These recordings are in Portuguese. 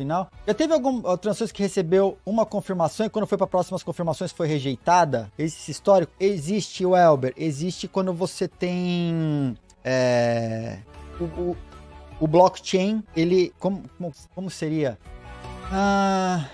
final. Já teve algumas transações que recebeu uma confirmação e quando foi para próximas confirmações foi rejeitada? Esse histórico existe, o. Existe quando você tem é, o, o, o, blockchain, ele como, como, como seria? Ah,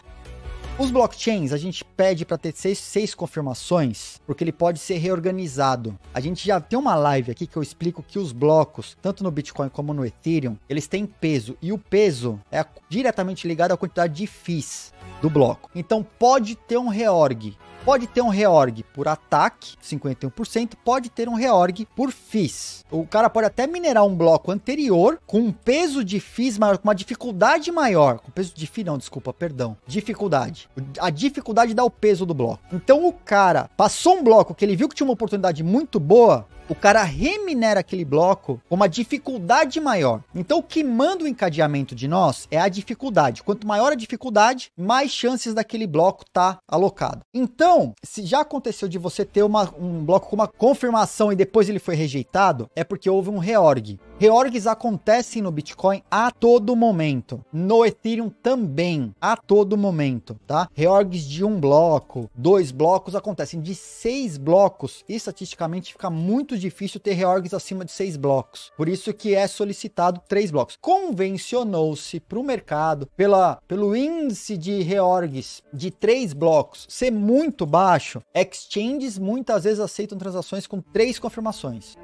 os blockchains, a gente pede para ter seis, seis confirmações, porque ele pode ser reorganizado. A gente já tem uma live aqui que eu explico que os blocos, tanto no Bitcoin como no Ethereum, eles têm peso, e o peso é diretamente ligado à quantidade de FIIs do bloco. Então pode ter um reorg Pode ter um reorg por ataque, 51%, pode ter um reorg por FIS. O cara pode até minerar um bloco anterior com um peso de FIS maior, com uma dificuldade maior. Com peso de FIS, não, desculpa, perdão. Dificuldade. A dificuldade dá o peso do bloco. Então o cara passou um bloco que ele viu que tinha uma oportunidade muito boa, o cara reminera aquele bloco com uma dificuldade maior. Então, o que manda o encadeamento de nós é a dificuldade. Quanto maior a dificuldade, mais chances daquele bloco estar tá alocado. Então, se já aconteceu de você ter uma, um bloco com uma confirmação e depois ele foi rejeitado, é porque houve um reorg. Reorgs acontecem no Bitcoin a todo momento. No Ethereum também, a todo momento, tá? Reorgs de um bloco, dois blocos acontecem. De seis blocos, estatisticamente fica muito difícil ter reorgs acima de seis blocos. Por isso que é solicitado três blocos. Convencionou-se para o mercado, pela, pelo índice de reorgs de três blocos ser muito baixo, exchanges muitas vezes aceitam transações com três confirmações.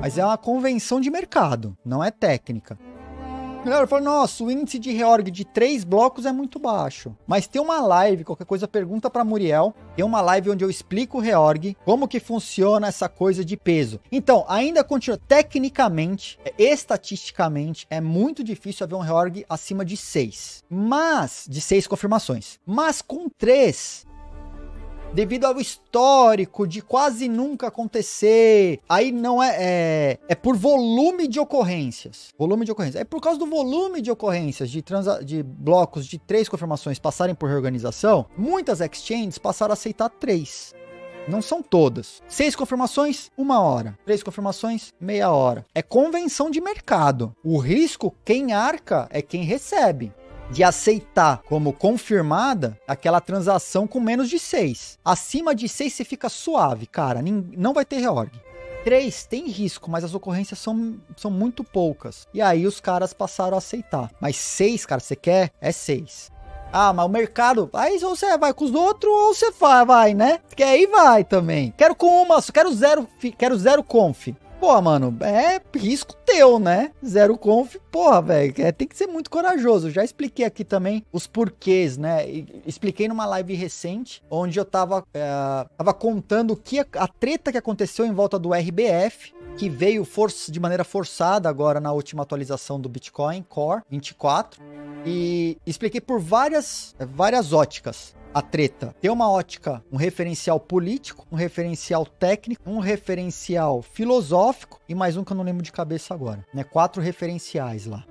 Mas é uma convenção de mercado, não é técnica. Galera falou, nossa, o índice de reorg de três blocos é muito baixo. Mas tem uma live, qualquer coisa pergunta para Muriel. Tem uma live onde eu explico o reorg, como que funciona essa coisa de peso. Então, ainda continua, tecnicamente, estatisticamente, é muito difícil haver um reorg acima de seis. Mas, de seis confirmações. Mas com três, devido ao histórico de quase nunca acontecer. Aí não é, é, é por volume de ocorrências. Volume de ocorrências. É por causa do volume de ocorrências de, transa, de blocos de três confirmações passarem por reorganização, muitas exchanges passaram a aceitar três. Não são todas. Seis confirmações, uma hora. Três confirmações, meia hora. É convenção de mercado. O risco, quem arca é quem recebe de aceitar como confirmada aquela transação com menos de 6. Acima de 6 você fica suave, cara, não vai ter reorg. 3 tem risco, mas as ocorrências são, são muito poucas. E aí os caras passaram a aceitar. Mas 6, cara, você quer? É 6. Ah, mas o mercado. Aí você vai com os outros ou você vai, vai, né? Porque aí vai também. Quero com uma, quero zero, quero zero conf. Pô, mano, é risco teu, né? Zero conf, porra, velho, é, tem que ser muito corajoso. Já expliquei aqui também os porquês, né? Expliquei numa live recente, onde eu tava, é, tava contando que a, a treta que aconteceu em volta do RBF, que veio for de maneira forçada agora na última atualização do Bitcoin Core 24 e expliquei por várias várias óticas a treta. Tem uma ótica, um referencial político, um referencial técnico, um referencial filosófico e mais um que eu não lembro de cabeça agora. Né? Quatro referenciais lá.